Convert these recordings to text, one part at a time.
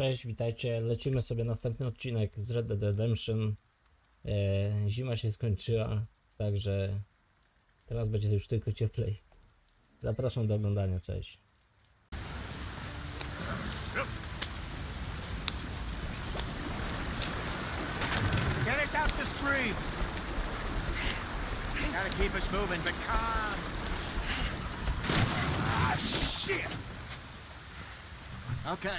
Cześć, witajcie. Lecimy sobie następny odcinek z Red Dead Redemption. E, zima się skończyła, także teraz będzie już tylko cieplej. Zapraszam do oglądania, cześć. Get us out the. Gotta keep us moving, but calm. Ah, shit. Okay,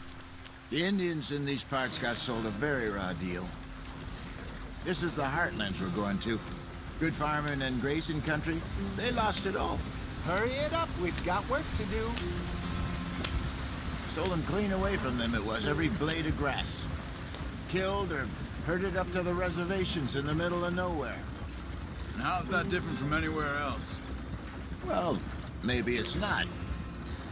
The Indians in these parts got sold a very raw deal. This is the heartlands we're going to. Good farming and grazing country. They lost it all. Hurry it up. We've got work to do. Stolen clean away from them it was, every blade of grass. Killed or herded up to the reservations in the middle of nowhere. And how's that different from anywhere else? Well, maybe it's not.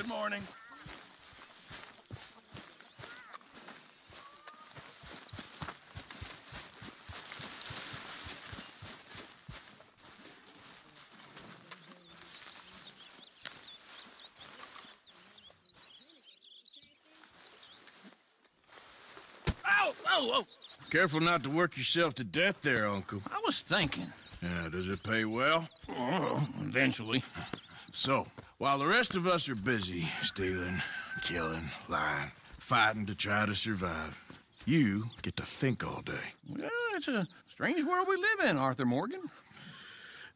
Good morning. Ow! Oh, oh! Careful not to work yourself to death there, Uncle. I was thinking. Yeah, does it pay well? Oh, eventually. So, while the rest of us are busy stealing, killing, lying, fighting to try to survive, you get to think all day. Well, it's a strange world we live in, Arthur Morgan.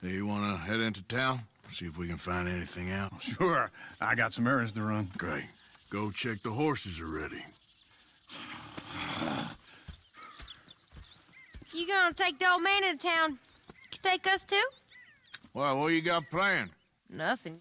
Do you want to head into town? See if we can find anything out? Sure, I got some errands to run. Great. Go check the horses are ready. You gonna take the old man into town? You take us too? Well, what you got planned? Nothing.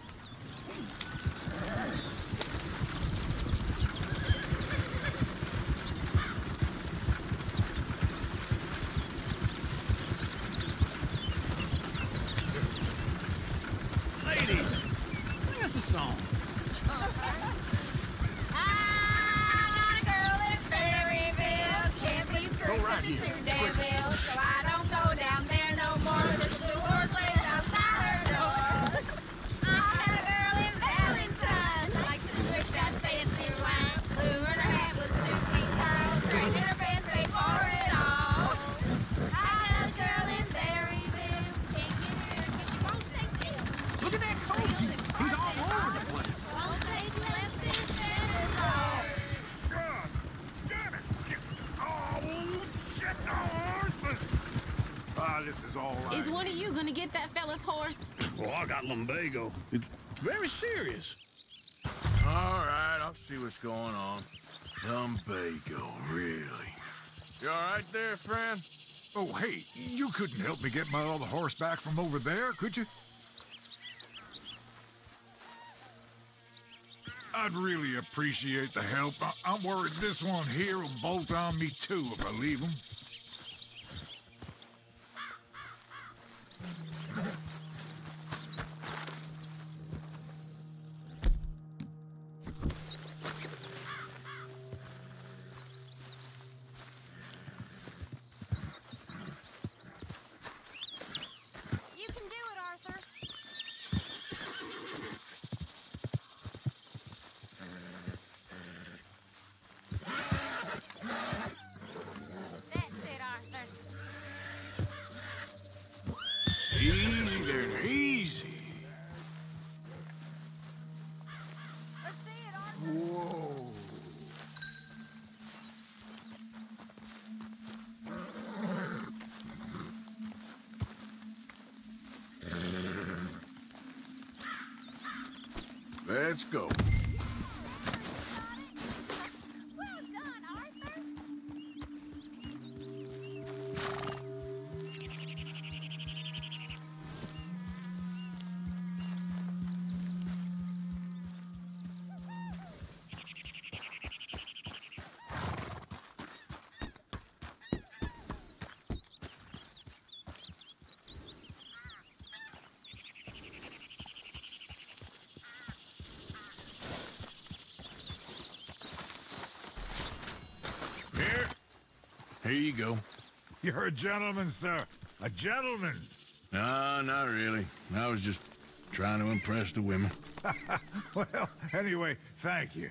It's very serious. All right, I'll see what's going on. Lumbago, really? You all right there, friend? Oh, hey, you couldn't help me get my other horse back from over there, could you? I'd really appreciate the help. I I'm worried this one here will bolt on me too if I leave him. You can do it, Arthur. That's it, Arthur. Easy there, easy. Let's see it, Arthur. Whoa. Let's go. Here you go. You're a gentleman, sir. A gentleman. No, not really. I was just trying to impress the women. Well, anyway, thank you.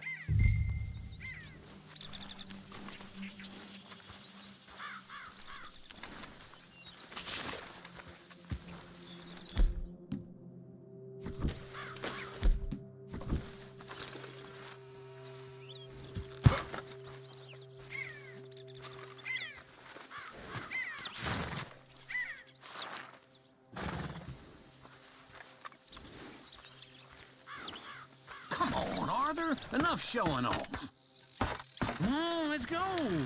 On, Enough showing off. Come on, let's go.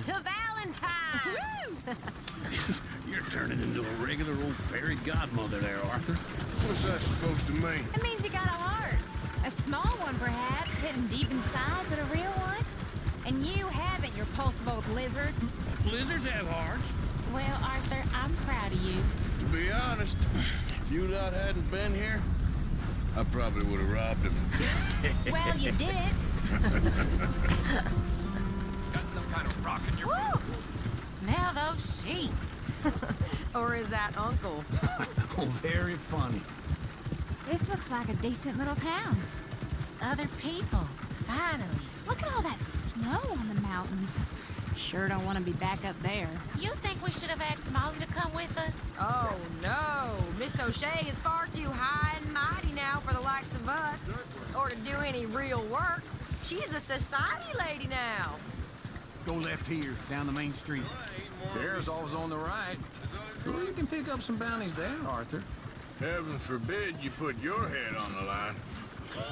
To Valentine! You're turning into a regular old fairy godmother there, Arthur. What's that supposed to mean? It means you got a heart. A small one, perhaps, hidden deep inside, but a real one. And you haven't, you repulsive old lizard. Lizards have hearts. Well, Arthur, I'm proud of you. To be honest, if you lot hadn't been here, I probably would have robbed him. Well, you did it. Got some kind of rock in your Woo! Smell those sheep. Or is that Uncle? Oh, very funny. This looks like a decent little town. Other people. Finally. Look at all that snow on the mountains. Sure don't want to be back up there. You think we should have asked Molly to come with us? Oh, no. Miss O'Shea is far too high and mighty now for the likes of us. Or to do any real work. She's a society lady now. Go left here, down the main street. There's always on the right. Well, you can pick up some bounties there, Arthur. Heaven forbid you put your head on the line.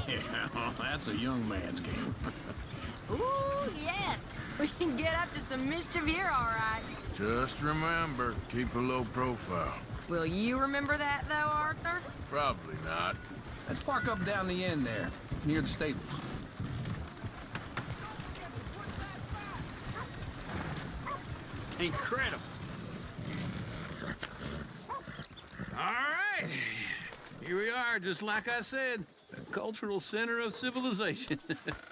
Yeah, well, that's a young man's game. Ooh, yes. We can get up to some mischief here, all right. Just remember, keep a low profile. Will you remember that, though, Arthur? Probably not. Let's park up down the end there, near the stables. Incredible. All right. Here we are, just like I said. The cultural center of civilization.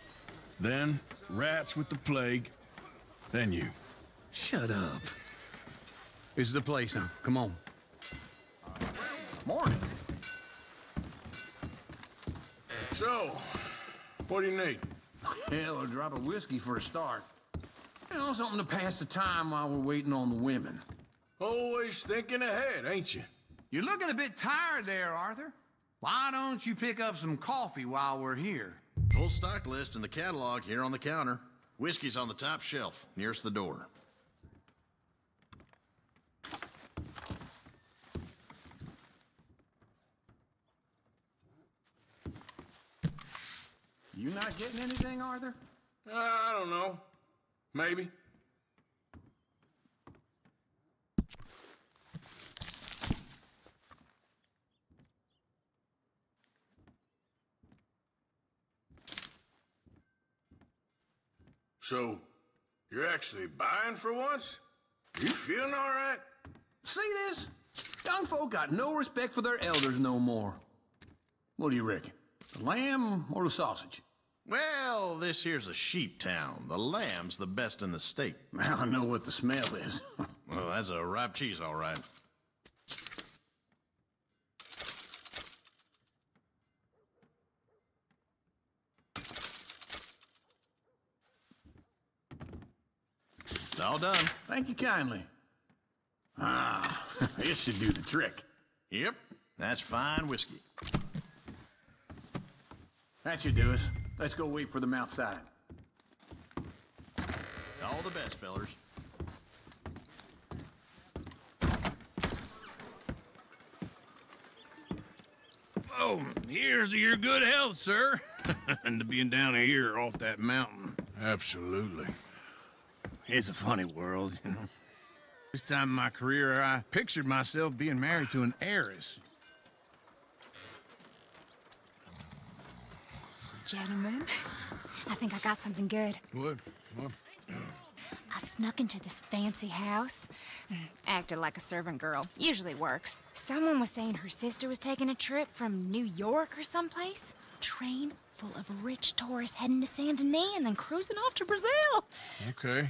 then rats with the plague, then you. Shut up. This is the place now. Come on. Morning. So, what do you need? Hell, a drop of whiskey for a start. You know, something to pass the time while we're waiting on the women. Always thinking ahead, ain't you? You're looking a bit tired there, Arthur. Why don't you pick up some coffee while we're here? Full stock list in the catalog here on the counter. Whiskey's on the top shelf, nearest the door. You not getting anything, Arthur? Uh, I don't know. Maybe. So, you're actually buying for once? You feeling all right? See this? Young folk got no respect for their elders no more. What do you reckon? The lamb or the sausage? Well, this here's a sheep town. The lamb's the best in the state. Now I know what the smell is. Well, that's a ripe cheese, all right. All done. Thank you kindly. Ah, this should do the trick. Yep, that's fine whiskey. That should do us. Let's go wait for them outside. All the best, fellers. Oh, here's to your good health, sir. and to being down here off that mountain. Absolutely. It's a funny world, you know. This time in my career, I pictured myself being married to an heiress. Gentlemen, I think I got something good. What? What? I snuck into this fancy house, acted like a servant girl. Usually works. Someone was saying her sister was taking a trip from New York or someplace. Train full of rich tourists heading to San Denis and then cruising off to Brazil. Okay.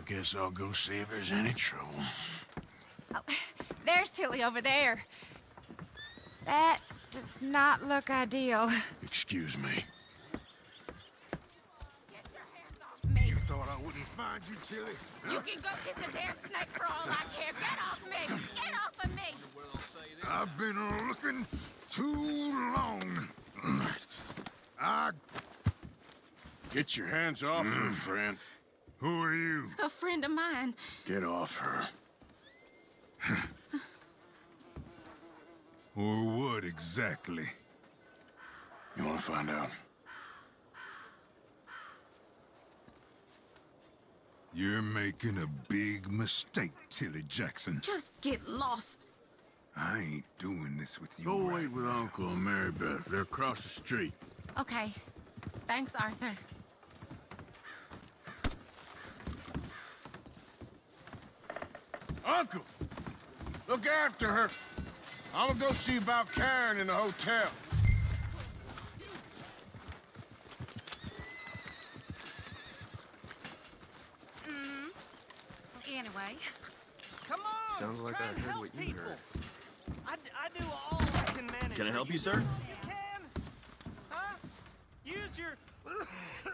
I guess I'll go see if there's any trouble. Oh, There's Tilly over there. That does not look ideal. Excuse me. You thought I wouldn't find you, Tilly? You can go kiss a damn snake for all I care. Get off me! Get off of me! I've been looking too long. I... Get your hands off her, friend. Who are you? A friend of mine. Get off her. Or what exactly? You want to find out? You're making a big mistake, Tilly Jackson. Just get lost. I ain't doing this with you. Go right wait with now. Uncle and Mary Beth. They're across the street. Okay. Thanks, Arthur. Uncle! Look after her. I'm gonna go see about Karen in the hotel. Mm. Anyway, Come on. Sounds like try I heard what you people. heard. I, d- I do all I can manage. Can I help you, sir? You can. Huh? Use your.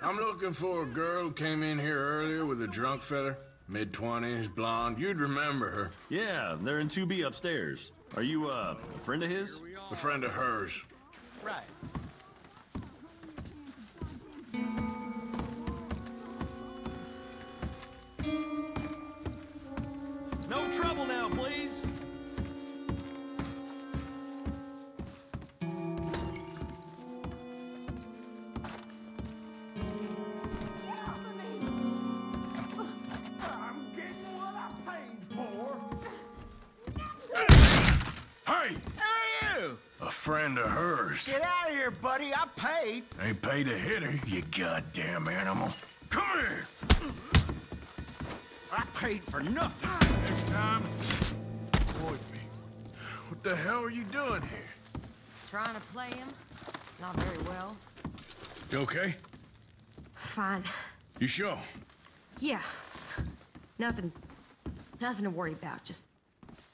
I'm looking for a girl who came in here earlier with a drunk fella. Mid twenties, blonde. You'd remember her. Yeah, they're in 2B upstairs. Are you, uh, a friend of his? A friend of hers. Right. No trouble now, please. Friend of hers. Get out of here, buddy. I paid. Ain't paid to hit her, you goddamn animal. Come here! I paid for nothing. Next time, avoid me. What the hell are you doing here? Trying to play him? Not very well. You okay? Fine. You sure? Yeah. Nothing. Nothing to worry about. Just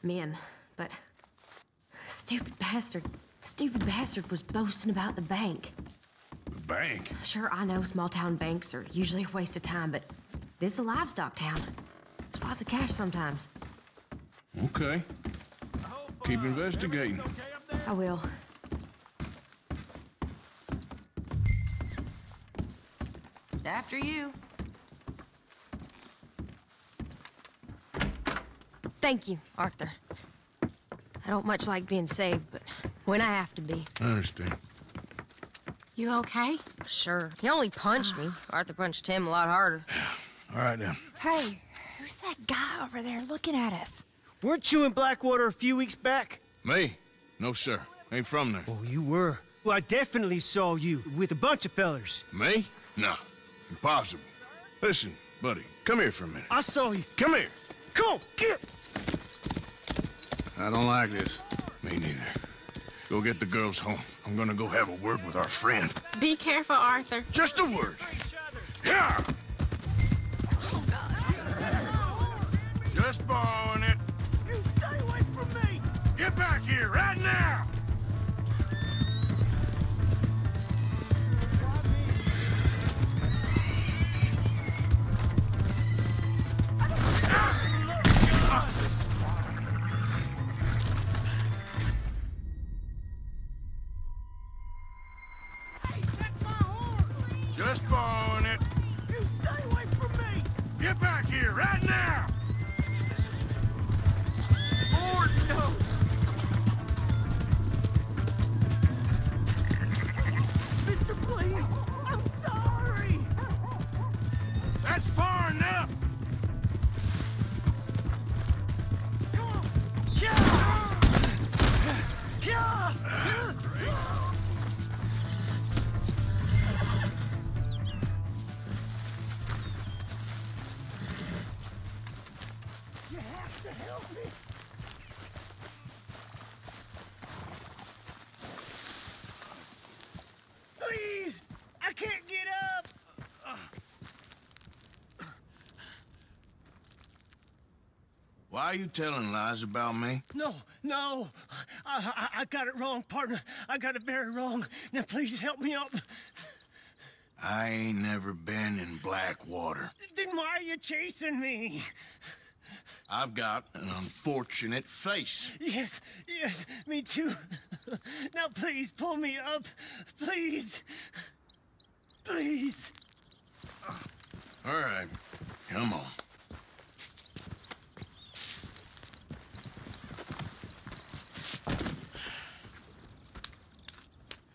men. But. Stupid bastard. Stupid bastard was boasting about the bank. The bank? Sure, I know small town banks are usually a waste of time, but this is a livestock town. There's lots of cash sometimes. Okay. Keep investigating. I will. After you. Thank you, Arthur. I don't much like being saved, but when I have to be. I understand. You okay? Sure. He only punched me. Arthur punched him a lot harder. All right, then. Hey, who's that guy over there looking at us? Weren't you in Blackwater a few weeks back? Me? No, sir. Ain't from there. Oh, you were. Well, I definitely saw you with a bunch of fellers. Me? No. Impossible. Listen, buddy, come here for a minute. I saw you. Come here. Come on, get. I don't like this. Me neither. Go get the girls home. I'm gonna go have a word with our friend. Be careful, Arthur. Just a word. Yeah! Just borrowing it. You stay away from me. Get back here right now! Just it. You stay away from me. Get back here right are you telling lies about me? No, no. I, I, I got it wrong, partner. I got it very wrong. Now, please help me up. I ain't never been in Blackwater. Then why are you chasing me? I've got an unfortunate face. Yes, yes, me too. Now, please pull me up. Please. Please. All right, come on.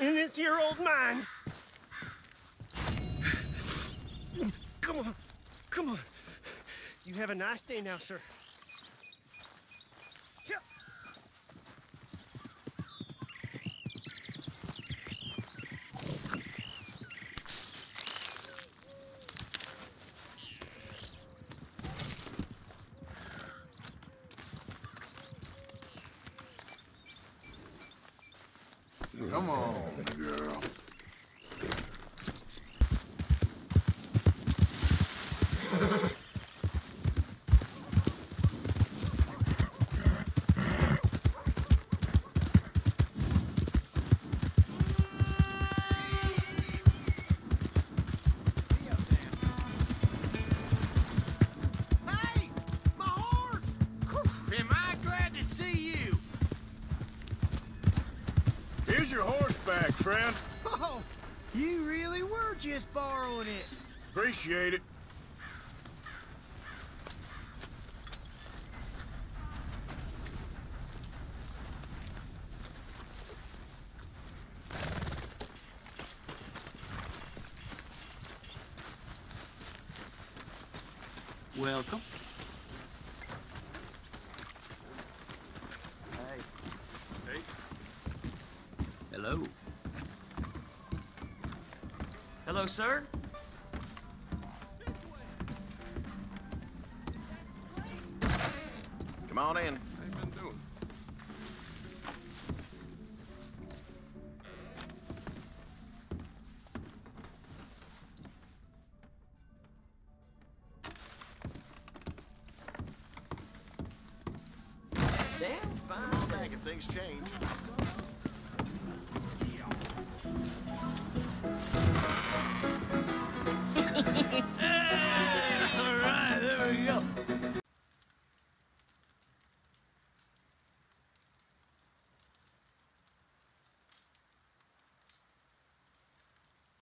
in this here old mind. Come on, come on. You have a nice day now, sir. Your horseback, friend. Oh, you really were just borrowing it. Appreciate it. Welcome. Hey. Hello. Hello, sir. Come on in.